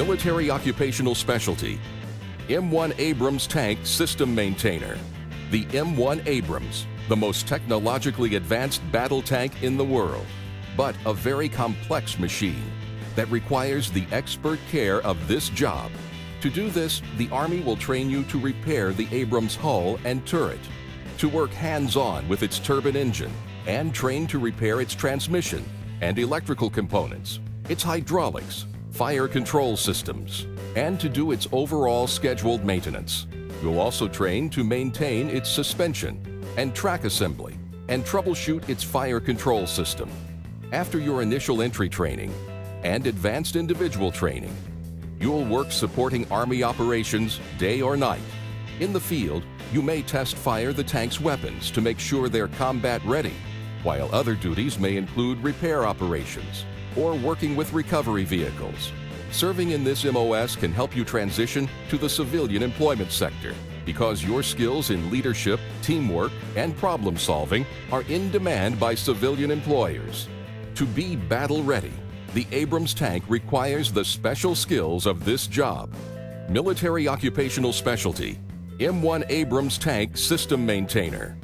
Military Occupational Specialty M1 Abrams Tank System Maintainer. The M1 Abrams, the most technologically advanced battle tank in the world, but a very complex machine that requires the expert care of this job. To do this, the Army will train you to repair the Abrams hull and turret, to work hands-on with its turbine engine, and train to repair its transmission and electrical components, its hydraulics, fire control systems, and to do its overall scheduled maintenance. You'll also train to maintain its suspension and track assembly and troubleshoot its fire control system. After your initial entry training and advanced individual training, you'll work supporting Army operations day or night. In the field, you may test fire the tank's weapons to make sure they're combat ready, while other duties may include repair operations or working with recovery vehicles. Serving in this MOS can help you transition to the civilian employment sector because your skills in leadership, teamwork, and problem solving are in demand by civilian employers. To be battle ready, the Abrams tank requires the special skills of this job. Military Occupational Specialty M1 Abrams Tank System Maintainer.